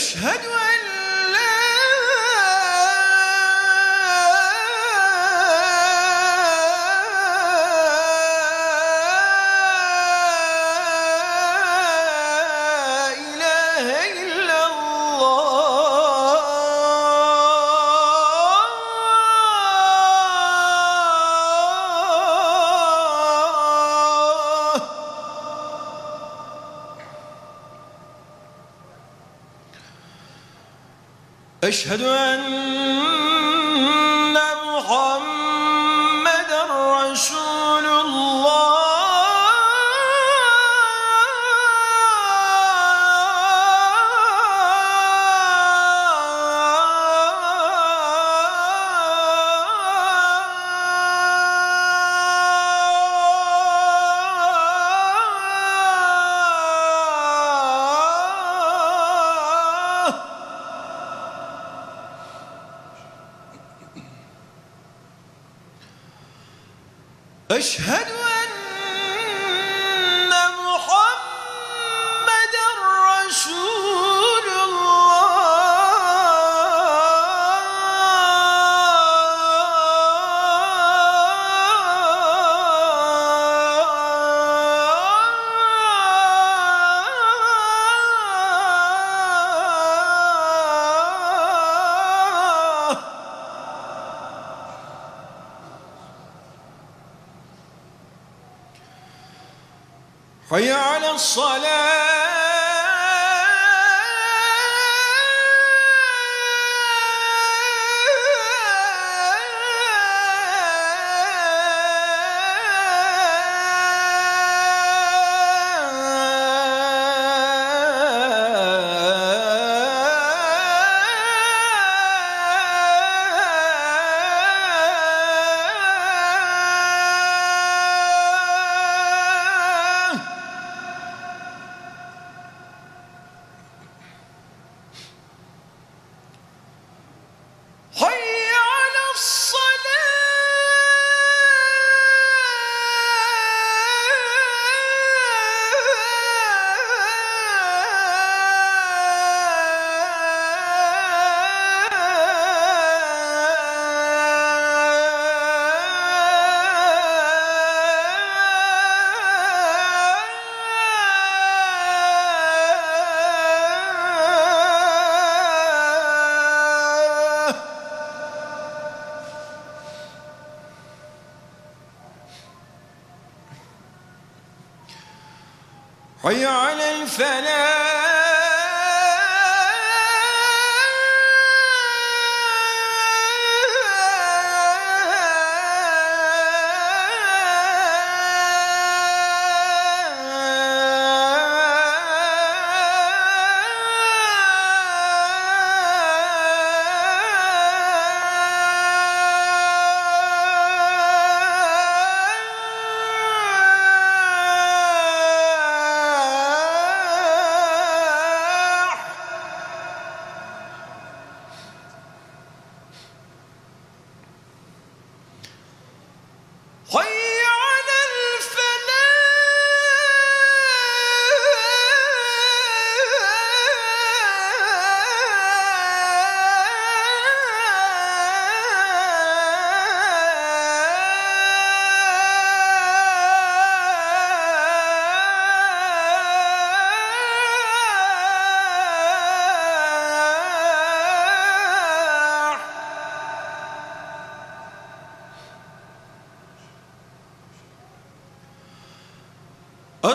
أشهد أشهد أن أشهد أن حي على الصلاة. حي على الفلاح.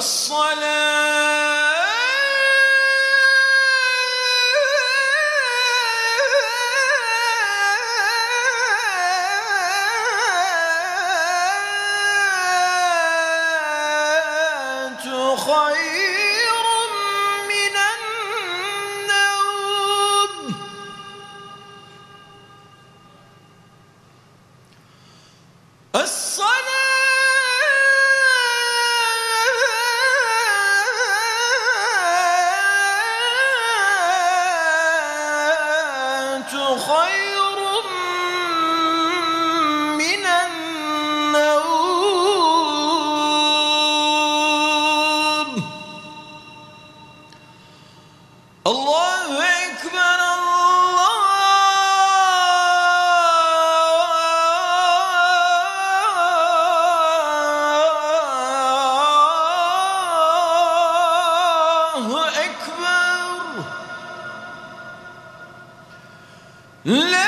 الصلاة خير من النوم. الصلاة خير من النوم. الله أكبر الله أكبر. Let